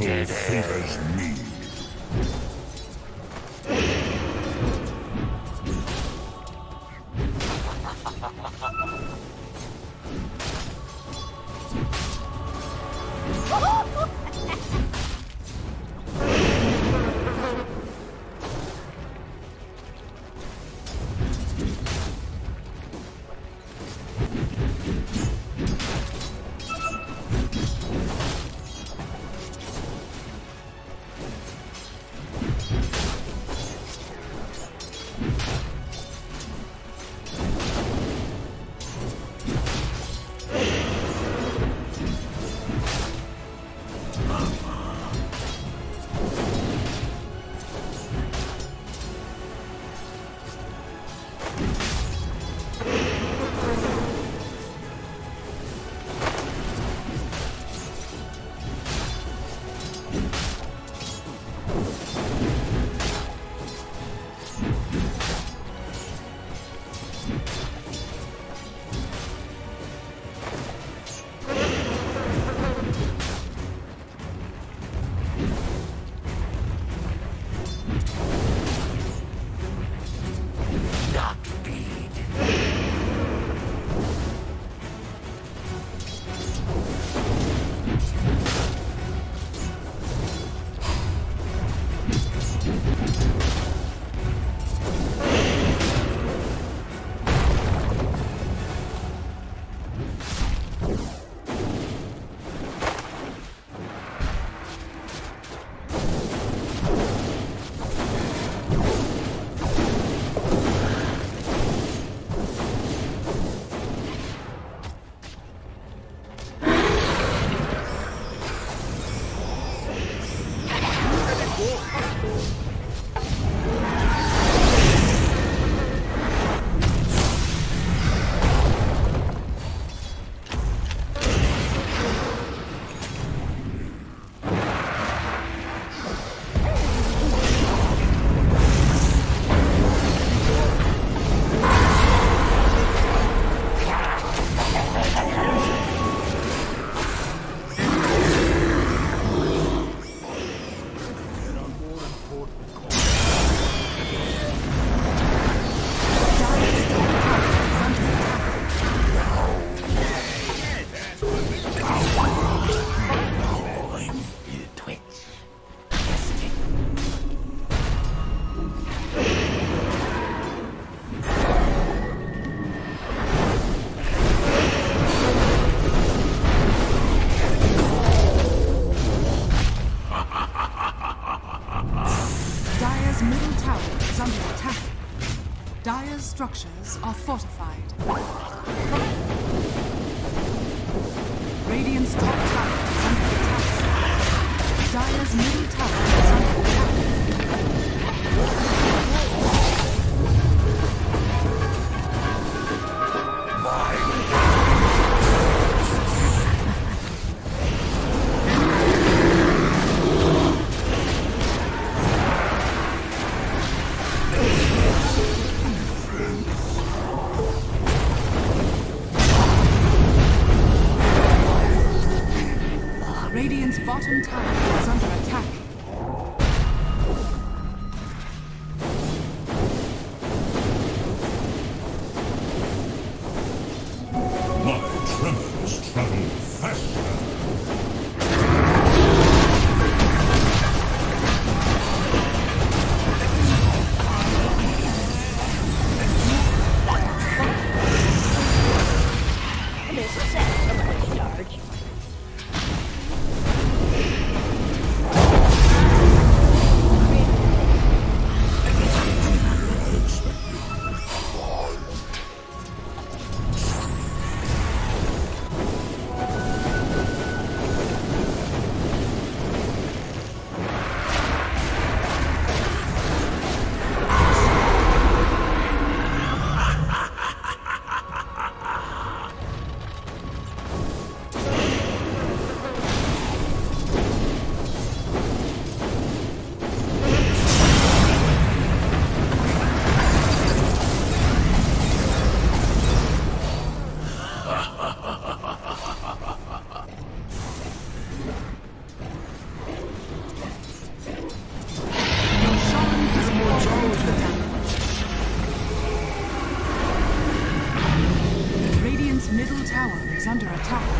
mortal favors me. Ha ha ha! Dire's structures are fortified. Radiant's. top tower under attack.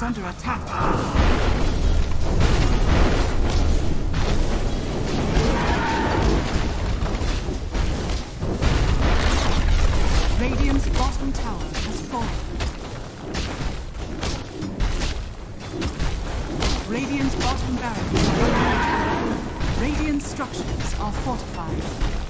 Is under attack. Radiant's bottom tower has fallen. Radiant's bottom barracks are under attack. Radiant structures are fortified.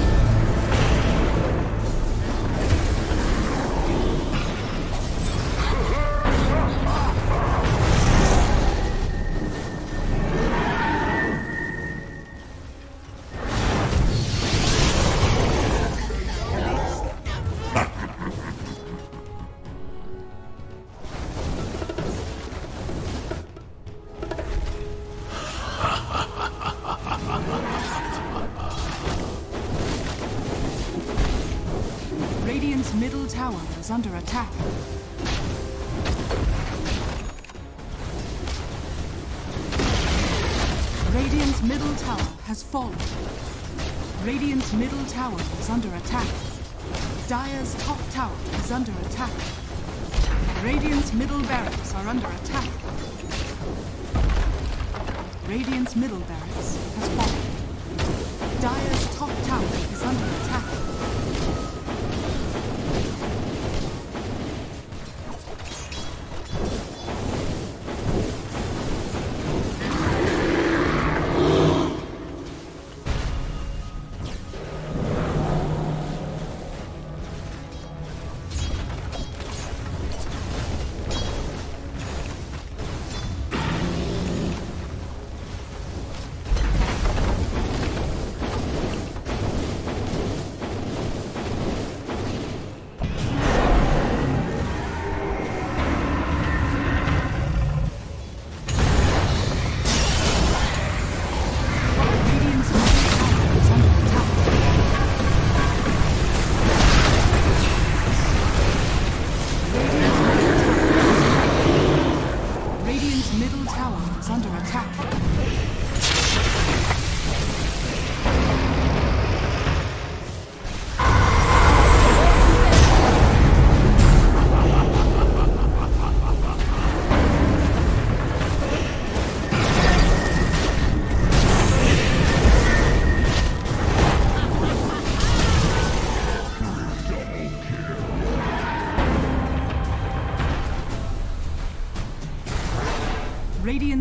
tower is under attack. Radiant's middle tower has fallen. Radiant's middle tower is under attack. Dire's top tower is under attack. Radiant's middle barracks are under attack. Radiant's middle barracks has fallen. Dire's top tower is under attack.